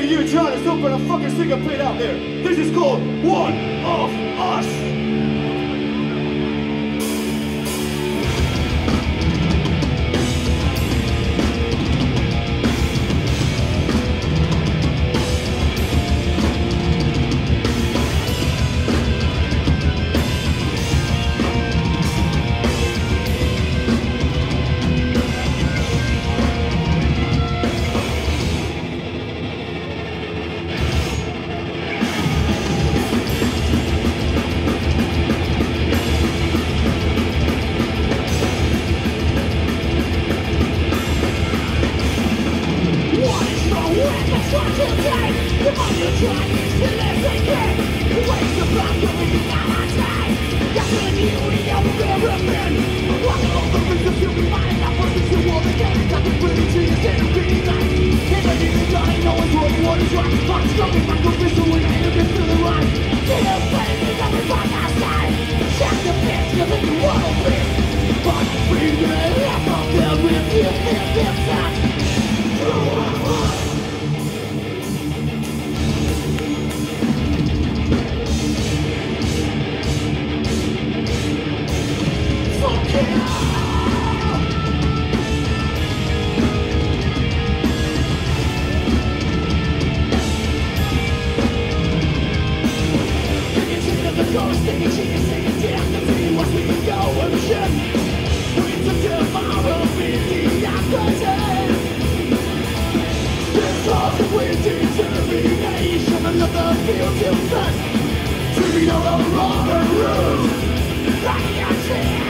Hey you, John, let's open a fucking singer plate out there. This is called One of Us. of the field you set To be no longer rude I can't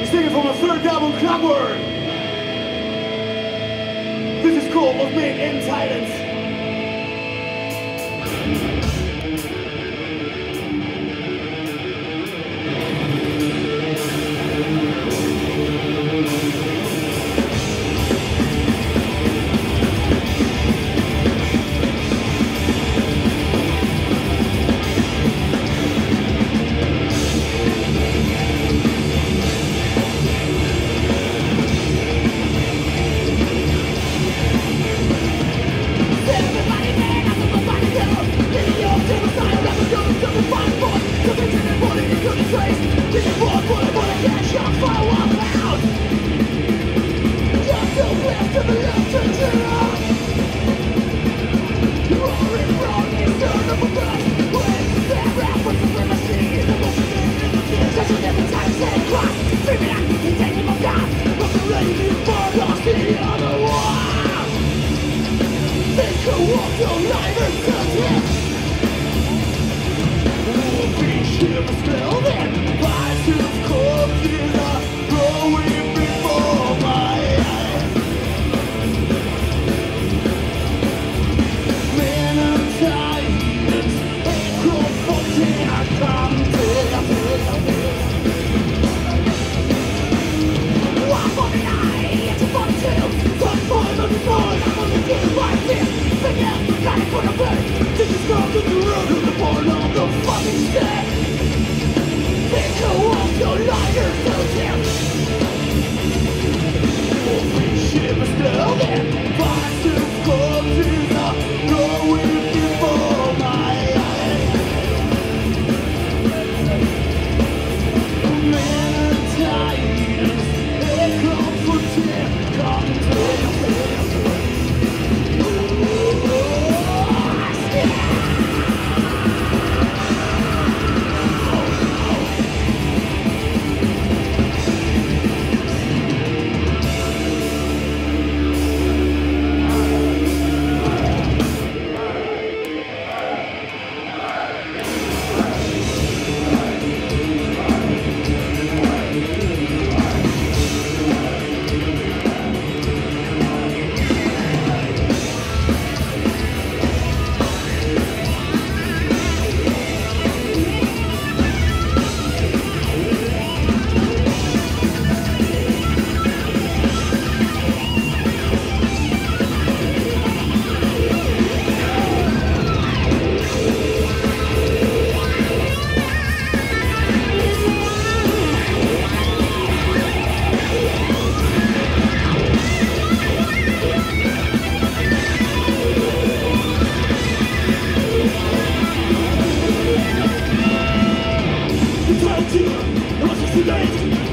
He's taken from a third album, Clockwork. This is called Of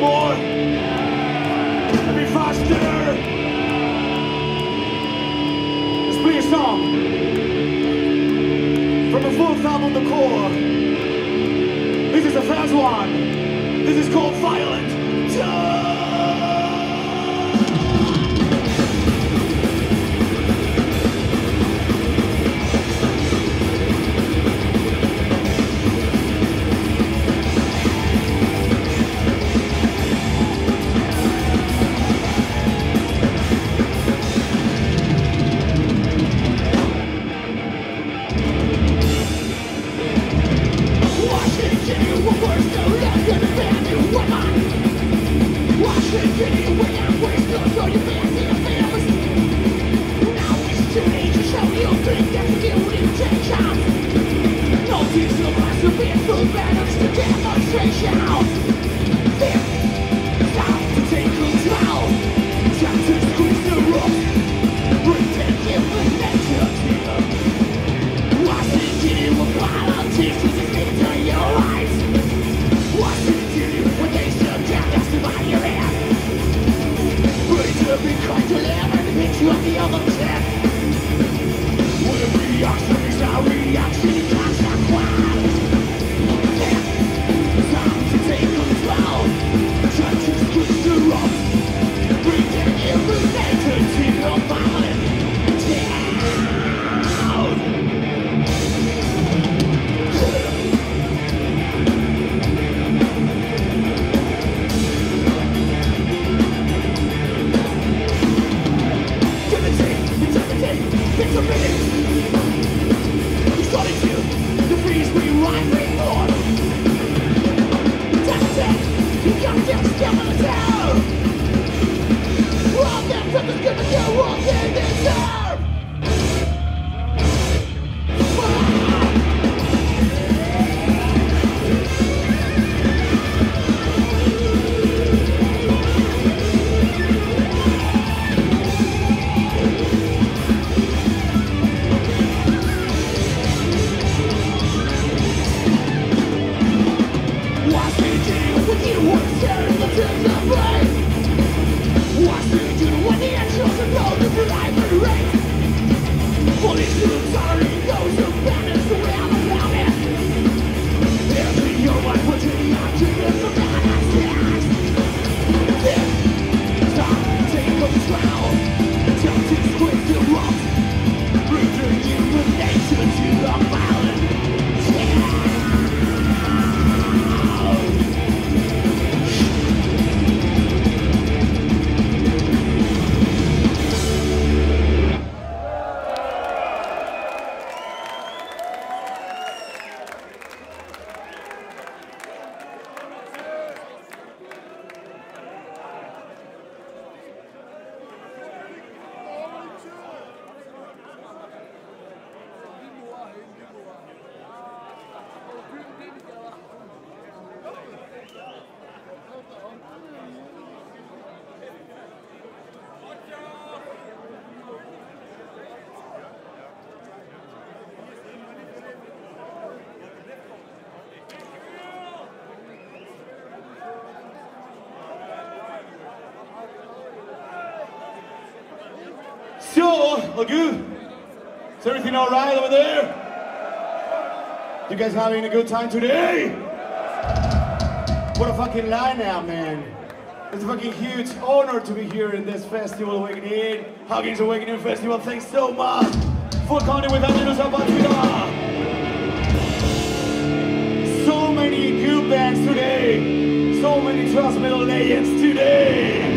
more. Let me faster. Let's play a song from the fourth album, The Call. This is the first one. This is called Violence. So, good? Is everything all right over there? You guys having a good time today? What a fucking lineup, man. It's a fucking huge honor to be here in this festival Awakening, Huginns Awakening Festival. Thanks so much for coming with Angelus Apatrida. So many good bands today. So many thrash metal legends today.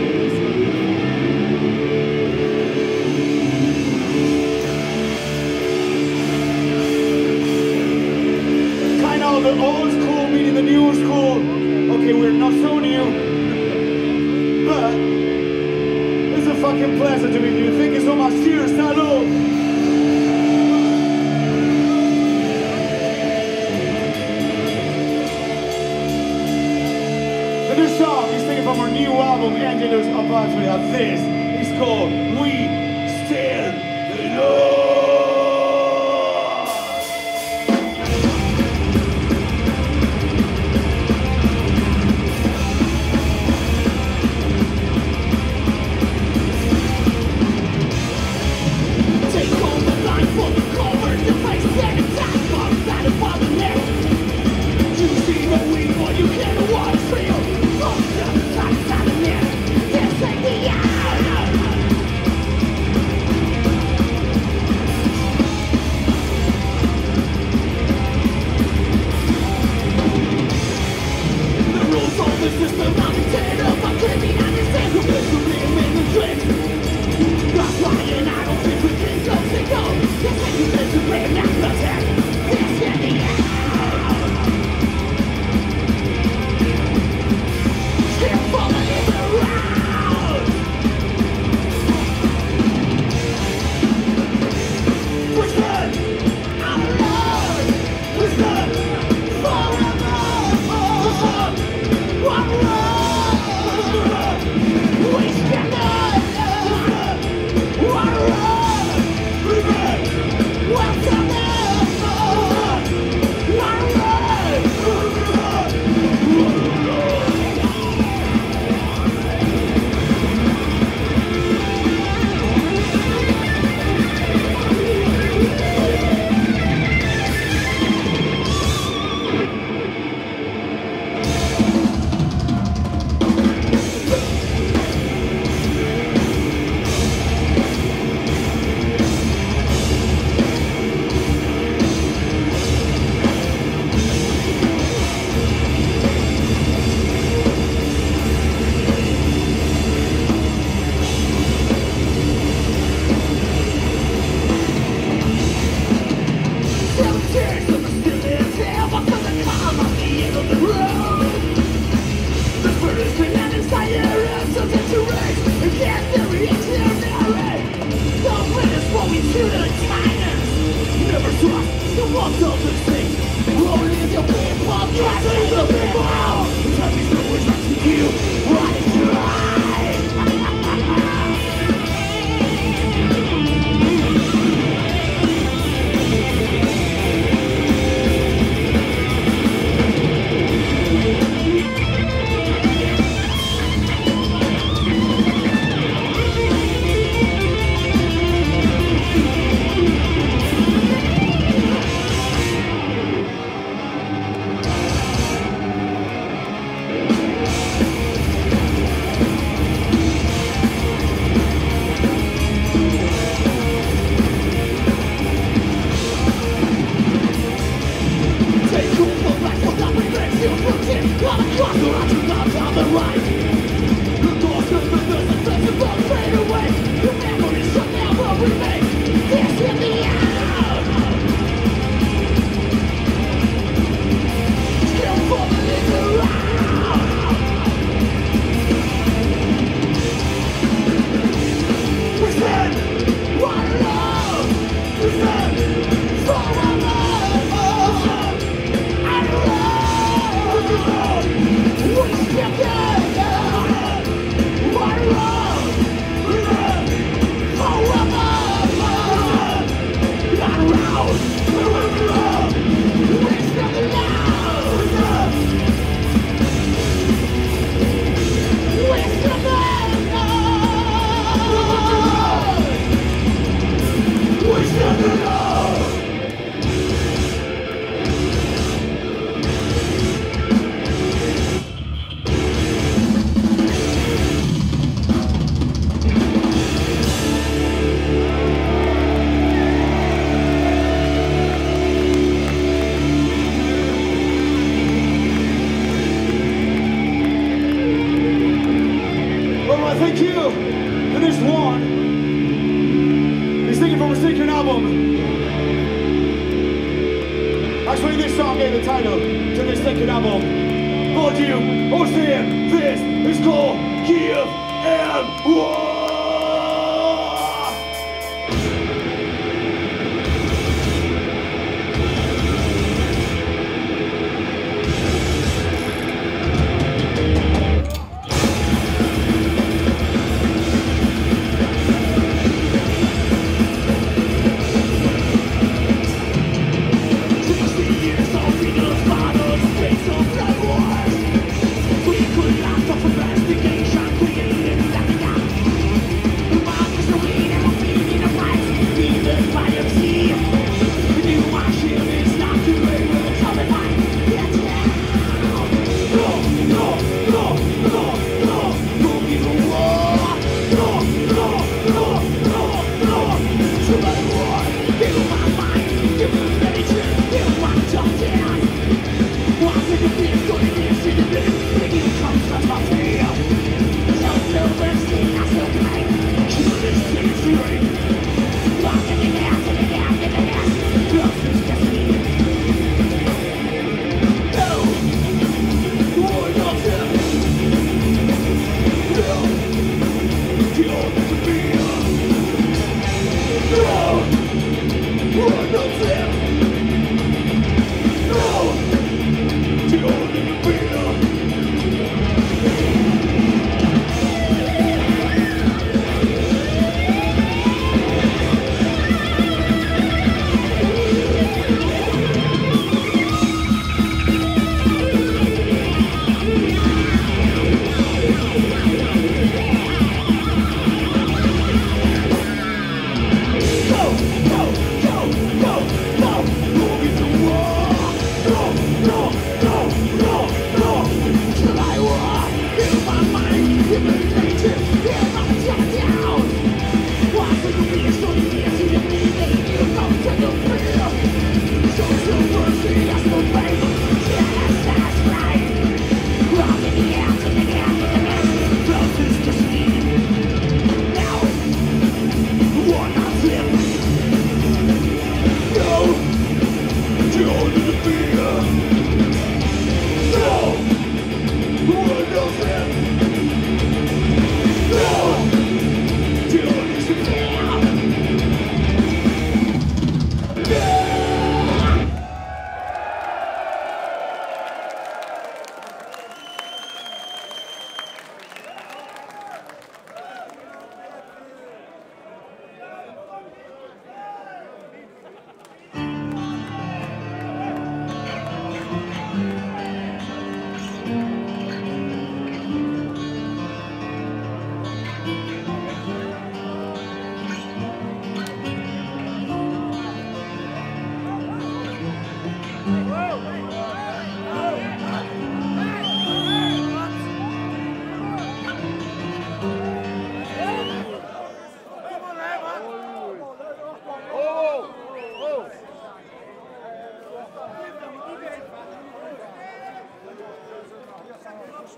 Angelus Apatrida. This is called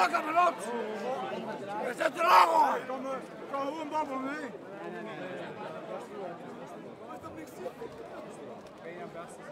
Lager erlaubt. Wir sind Lager. Komm oben, Bob, um mich. Bem abraço.